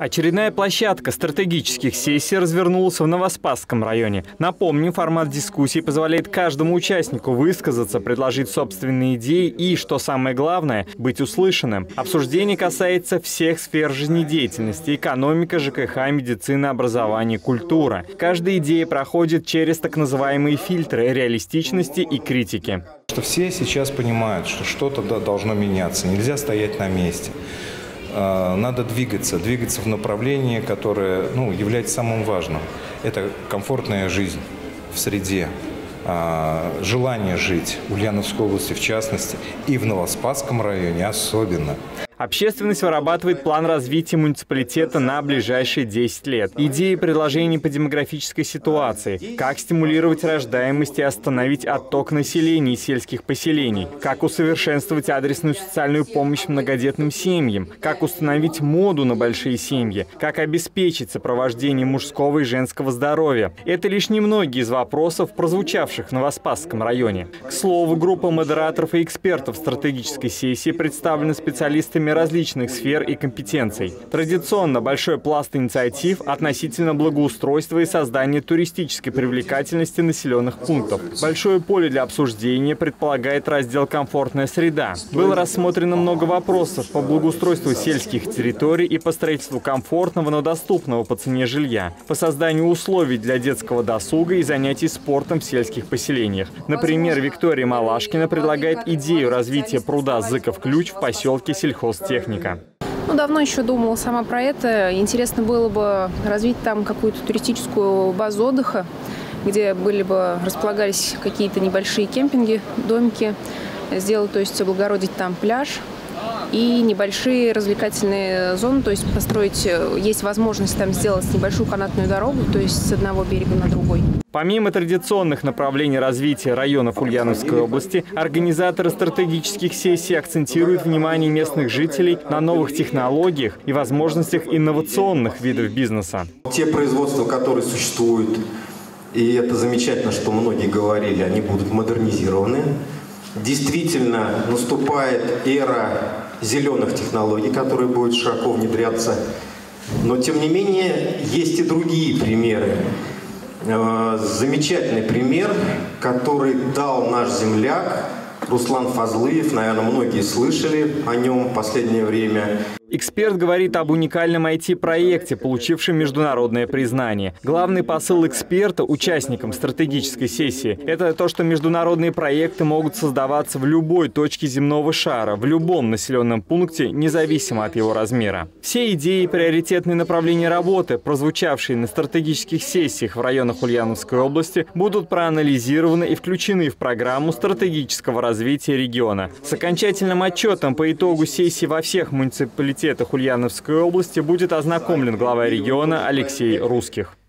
Очередная площадка стратегических сессий развернулась в Новоспасском районе. Напомним, формат дискуссии позволяет каждому участнику высказаться, предложить собственные идеи и, что самое главное, быть услышанным. Обсуждение касается всех сфер жизнедеятельности – экономика, ЖКХ, медицина, образование, культура. Каждая идея проходит через так называемые фильтры реалистичности и критики. Что все сейчас понимают, что что-то должно меняться, нельзя стоять на месте. А, надо двигаться, двигаться в направлении, которое ну, является самым важным. Это комфортная жизнь в среде, а, желание жить в Ульяновской области в частности и в Новоспасском районе особенно. Общественность вырабатывает план развития муниципалитета на ближайшие 10 лет. Идеи и предложения по демографической ситуации. Как стимулировать рождаемость и остановить отток населения из сельских поселений. Как усовершенствовать адресную социальную помощь многодетным семьям. Как установить моду на большие семьи. Как обеспечить сопровождение мужского и женского здоровья. Это лишь немногие из вопросов, прозвучавших в Новоспасском районе. К слову, группа модераторов и экспертов стратегической сессии представлена специалистами различных сфер и компетенций. Традиционно большой пласт инициатив относительно благоустройства и создания туристической привлекательности населенных пунктов. Большое поле для обсуждения предполагает раздел «Комфортная среда». Было рассмотрено много вопросов по благоустройству сельских территорий и по строительству комфортного, но доступного по цене жилья, по созданию условий для детского досуга и занятий спортом в сельских поселениях. Например, Виктория Малашкина предлагает идею развития пруда Зыков-Ключ в поселке сельхоз техника. Ну, давно еще думала сама про это. Интересно было бы развить там какую-то туристическую базу отдыха, где были бы, располагались какие-то небольшие кемпинги, домики, сделать, то есть облагородить там пляж, и небольшие развлекательные зоны, то есть построить, э, есть возможность там сделать небольшую канатную дорогу, то есть с одного берега на другой. Помимо традиционных направлений развития районов Ульяновской области, организаторы стратегических сессий акцентируют внимание местных жителей на новых технологиях и возможностях инновационных видов бизнеса. Те производства, которые существуют, и это замечательно, что многие говорили, они будут модернизированы. Действительно наступает эра зеленых технологий, которые будут широко внедряться. Но, тем не менее, есть и другие примеры. Э, замечательный пример, который дал наш земляк Руслан Фазлыев. Наверное, многие слышали о нем в последнее время. Эксперт говорит об уникальном IT-проекте, получившем международное признание. Главный посыл эксперта участникам стратегической сессии – это то, что международные проекты могут создаваться в любой точке земного шара, в любом населенном пункте, независимо от его размера. Все идеи и приоритетные направления работы, прозвучавшие на стратегических сессиях в районах Ульяновской области, будут проанализированы и включены в программу стратегического развития региона. С окончательным отчетом по итогу сессии во всех муниципалитетах университетах Ульяновской области будет ознакомлен глава региона Алексей Русских.